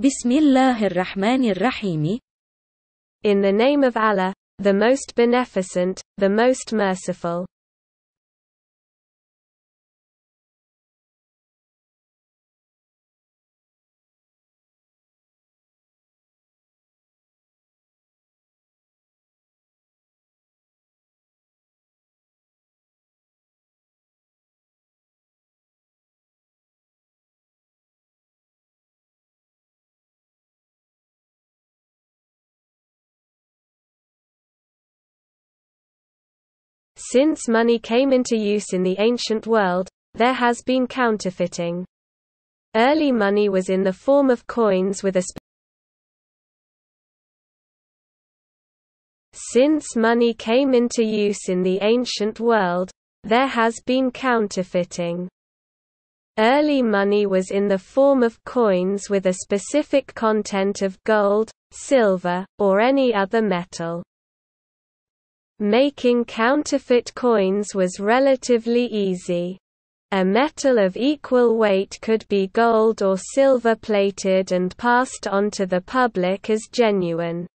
بسم الله الرحمن الرحيم In the name of Allah, the most beneficent, the most merciful. Since money came into use in the ancient world, there has been counterfeiting. Early money was in the form of coins with a Since money came into use in the ancient world, there has been counterfeiting. Early money was in the form of coins with a specific content of gold, silver, or any other metal. Making counterfeit coins was relatively easy. A metal of equal weight could be gold or silver plated and passed on to the public as genuine.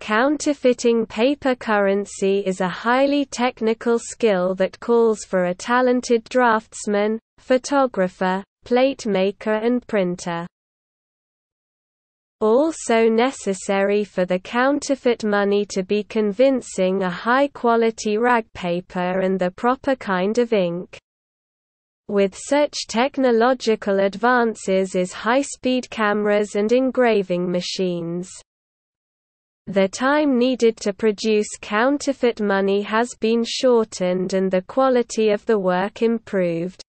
Counterfeiting paper currency is a highly technical skill that calls for a talented draftsman, photographer, plate maker and printer also necessary for the counterfeit money to be convincing a high-quality rag paper and the proper kind of ink. With such technological advances is high-speed cameras and engraving machines. The time needed to produce counterfeit money has been shortened and the quality of the work improved.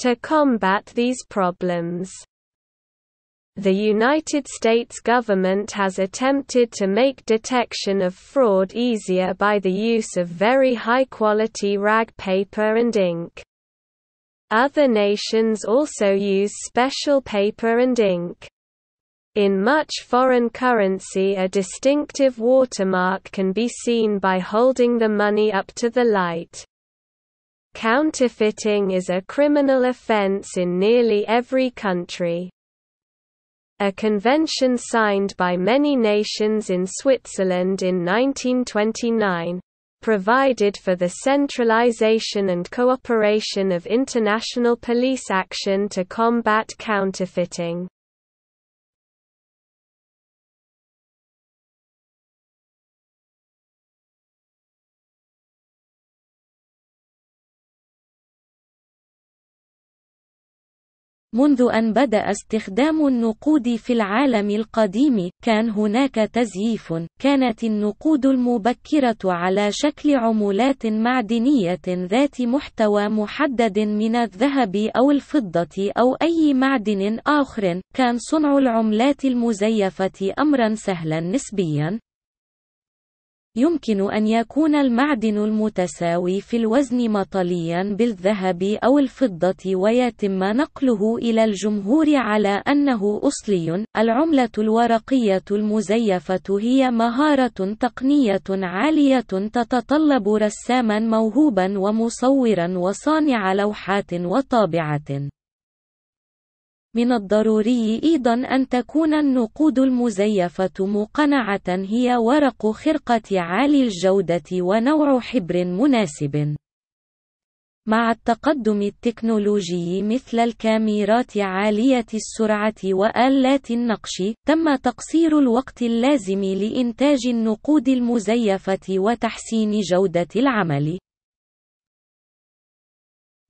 To combat these problems, the United States government has attempted to make detection of fraud easier by the use of very high-quality rag paper and ink. Other nations also use special paper and ink. In much foreign currency a distinctive watermark can be seen by holding the money up to the light. Counterfeiting is a criminal offense in nearly every country a convention signed by many nations in Switzerland in 1929, provided for the centralization and cooperation of international police action to combat counterfeiting. منذ أن بدأ استخدام النقود في العالم القديم، كان هناك تزييف. كانت النقود المبكرة على شكل عملات معدنية ذات محتوى محدد من الذهب أو الفضة أو أي معدن آخر. كان صنع العملات المزيفة أمرا سهلا نسبيا، يمكن أن يكون المعدن المتساوي في الوزن مطليا بالذهب أو الفضة ويتم نقله إلى الجمهور على أنه أصلي. العملة الورقية المزيفة هي مهارة تقنية عالية تتطلب رساما موهوبا ومصورا وصانع لوحات وطابعة. من الضروري أيضا أن تكون النقود المزيفة مقنعة هي ورق خرقة عالي الجودة ونوع حبر مناسب. مع التقدم التكنولوجي مثل الكاميرات عالية السرعة وآلات النقش، تم تقصير الوقت اللازم لإنتاج النقود المزيفة وتحسين جودة العمل.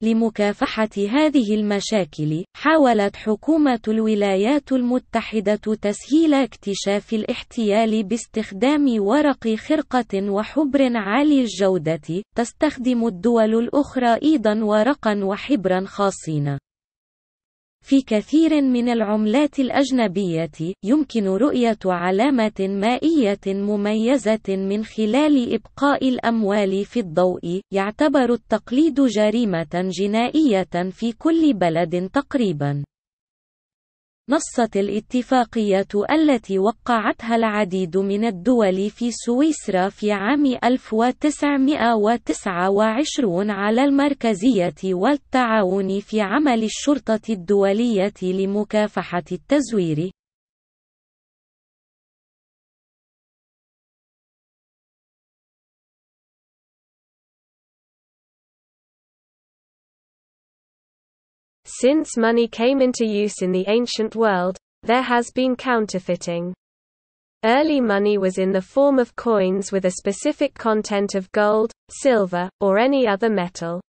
لمكافحة هذه المشاكل، حاولت حكومة الولايات المتحدة تسهيل اكتشاف الاحتيال باستخدام ورق خرقة وحبر عالي الجودة. تستخدم الدول الأخرى أيضًا ورقًا وحبرًا خاصين. في كثير من العملات الأجنبية، يمكن رؤية علامة مائية مميزة من خلال إبقاء الأموال في الضوء. يعتبر التقليد جريمة جنائية في كل بلد تقريبا. نصت الاتفاقية التي وقعتها العديد من الدول في سويسرا في عام 1929 على المركزية والتعاون في عمل الشرطة الدولية لمكافحة التزوير. Since money came into use in the ancient world, there has been counterfeiting. Early money was in the form of coins with a specific content of gold, silver, or any other metal.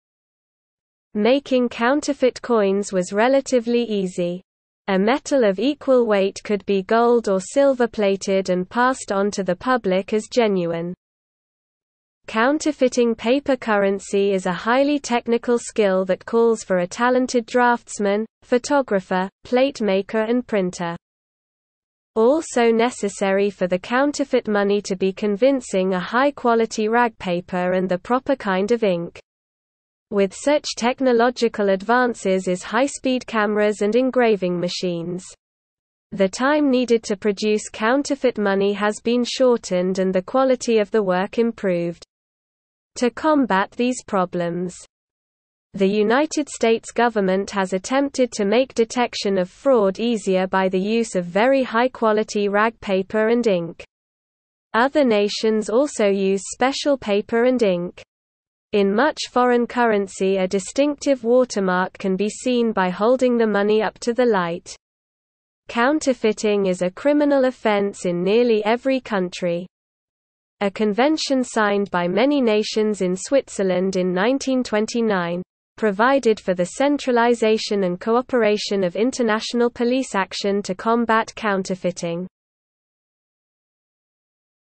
Making counterfeit coins was relatively easy. A metal of equal weight could be gold or silver plated and passed on to the public as genuine. Counterfeiting paper currency is a highly technical skill that calls for a talented draftsman, photographer, plate maker and printer. Also necessary for the counterfeit money to be convincing a high-quality rag paper and the proper kind of ink. With such technological advances is high-speed cameras and engraving machines. The time needed to produce counterfeit money has been shortened and the quality of the work improved. To combat these problems, the United States government has attempted to make detection of fraud easier by the use of very high-quality rag paper and ink. Other nations also use special paper and ink. In much foreign currency a distinctive watermark can be seen by holding the money up to the light. Counterfeiting is a criminal offense in nearly every country. A convention signed by many nations in Switzerland in 1929 provided for the centralization and cooperation of international police action to combat counterfeiting.